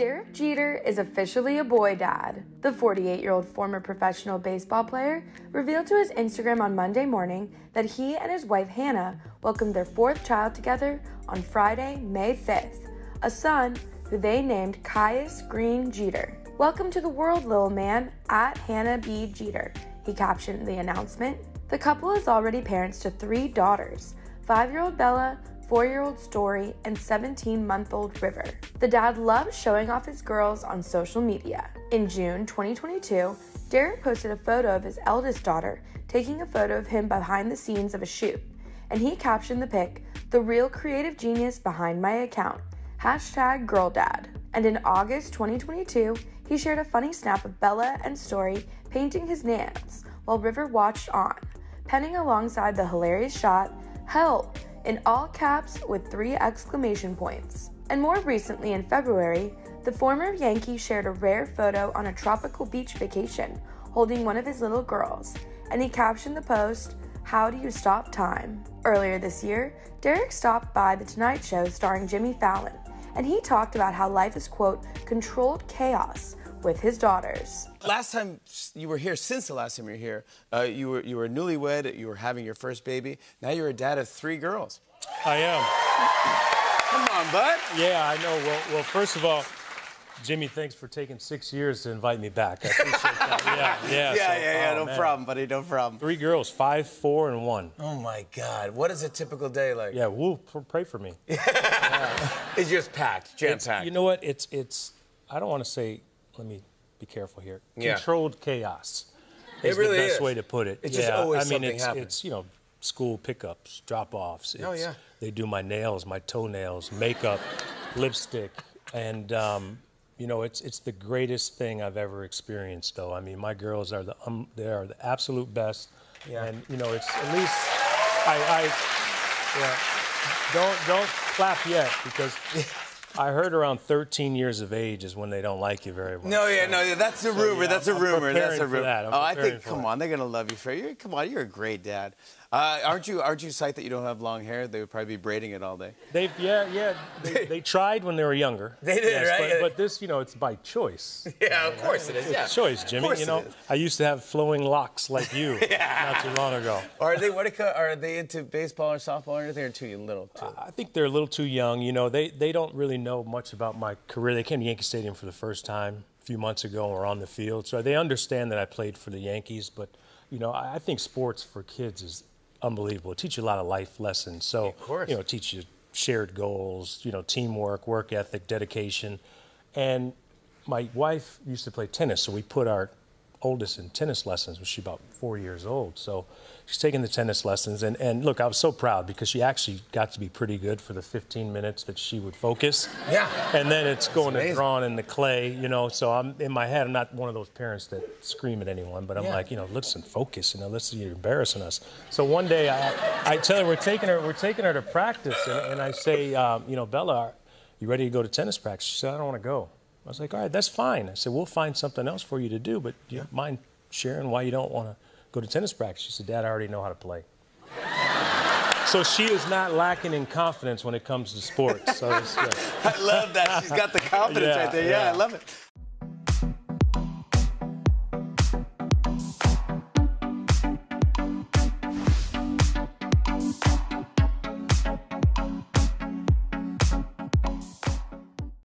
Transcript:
Derek Jeter is officially a boy dad. The 48 year old former professional baseball player revealed to his Instagram on Monday morning that he and his wife Hannah welcomed their fourth child together on Friday, May 5th, a son who they named Kaius Green Jeter. Welcome to the world, little man, at Hannah B. Jeter, he captioned the announcement. The couple is already parents to three daughters five year old Bella, four year old Story, and 17 month old River. The dad loves showing off his girls on social media. In June 2022, Derek posted a photo of his eldest daughter taking a photo of him behind the scenes of a shoot, and he captioned the pic, The real creative genius behind my account, hashtag girldad. And in August 2022, he shared a funny snap of Bella and Story painting his nails while River watched on, penning alongside the hilarious shot, Help! In all caps with three exclamation points. And more recently, in February, the former Yankee shared a rare photo on a tropical beach vacation holding one of his little girls, and he captioned the post, How do you stop time? Earlier this year, Derek stopped by The Tonight Show starring Jimmy Fallon, and he talked about how life is, quote, controlled chaos with his daughters. Last time you were here, since the last time you were here, uh, you were you were newlywed. You were having your first baby. Now you're a dad of three girls. I am. Come on, bud. Yeah, I know. Well, well, first of all, Jimmy, thanks for taking six years to invite me back. I appreciate that. Yeah, yeah. Yeah, so- yeah, yeah. oh, no man. problem, buddy. No problem. Three girls, five, four, and one. Oh my God, what is a typical day like? Yeah, woo, pr- pray for me. It's just packed, jam packed. You know what? It's it's. I don't want to say. Let me be careful here. Yeah. Controlled chaos. It Is really the best is. way to put it. It's yeah, just always I mean, something it's, it's you know school pickups, drop-offs. Oh, yeah. They do my nails, my toenails, makeup, lipstick, and um, you know it's it's the greatest thing I've ever experienced. Though I mean, my girls are the um, they are the absolute best. Yeah. And you know, it's at least I, I yeah. Don't don't clap yet because I heard around 13 years of age is when they don't like you very much. No, yeah, no, yeah, that's a rumor. yeah, that's a I'm rumor. That's a rumor. that. Oh, I think, come that. on, they're gonna love you for you. Come on, you're a great dad. Uh, aren't you? Aren't you psyched that you don't have long hair? They would probably be braiding it all day. They've yeah yeah they, they tried when they were younger. They did, right? But, but this you know it's by choice. Yeah, of course it is. Yeah, It's choice, Jimmy. You know. I used to have flowing locks like you yeah. not too long ago. Are they what? do you call- Are they into baseball or softball or anything? Or too little? Too? I think they're a little too young. You know, they, they don't really know much about my career. They came to Yankee Stadium for the first time a few months ago and were on the field. So they understand that I played for the Yankees. But, you know, I think sports for kids is unbelievable. It teaches you a lot of life lessons. So, Of course. you know, teach you shared goals, you know, teamwork, work ethic, dedication. And my wife used to play tennis, so we put our oldest in tennis lessons when she's about four years old. So she's taking the tennis lessons. And, and look, I was so proud because she actually got to be pretty good for the 15 minutes that she would focus. Yeah. And then it's going to drawing in the clay, you know. So I'm in my head, I'm not one of those parents that scream at anyone, but I'm Yeah. like, you know, listen, focus, you know, listen, you're embarrassing us. So one day I, I tell her we're taking her, we're taking her to practice, and, and I say, um, you know, Bella, are you ready to go to tennis practice? She said, I don't want to go. I was like, all right, that's fine. I said, we'll find something else for you to do, but do you mind sharing why you don't want to go to tennis practice? She said, Dad, I already know how to play. So she is not lacking in confidence when it comes to sports. So. I love that. She's got the confidence Yeah, right there. Yeah, yeah. I love it.